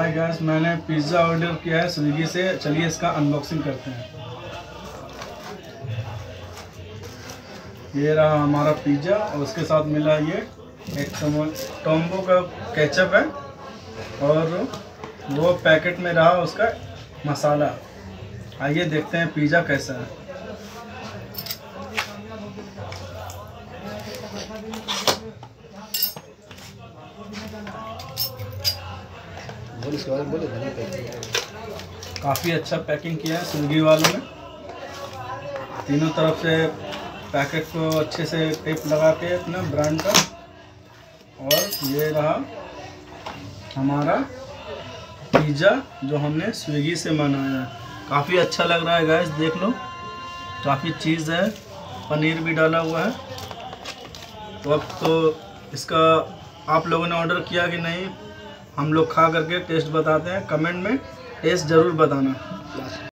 हाय guys मैंने pizza order किया है स्विगी से। चलिए इसका अनबॉक्सिंग करते हैं। ये रहा हमारा पिज़्ज़ा और उसके साथ मिला ये एक टॉम्बो का केचप है। और वो पैकेट में रहा उसका मसाला आइए देखते हैं पिज़्ज़ा कैसा है। बोल, इसके बारे में बोले काफ़ी अच्छा पैकिंग किया है स्विगी वालों ने। तीनों तरफ़ से पैकेट को अच्छे से टेप लगा के अपना ब्रांड का। और ये रहा हमारा पिज़्ज़ा जो हमने स्विगी से मंगाया है। काफ़ी अच्छा लग रहा है गैस देख लो। काफ़ी चीज़ है, पनीर भी डाला हुआ है। तो अब तो इसका आप लोगों ने ऑर्डर किया कि नहीं? हम लोग खा करके टेस्ट बताते हैं कमेंट में टेस्ट ज़रूर बताना।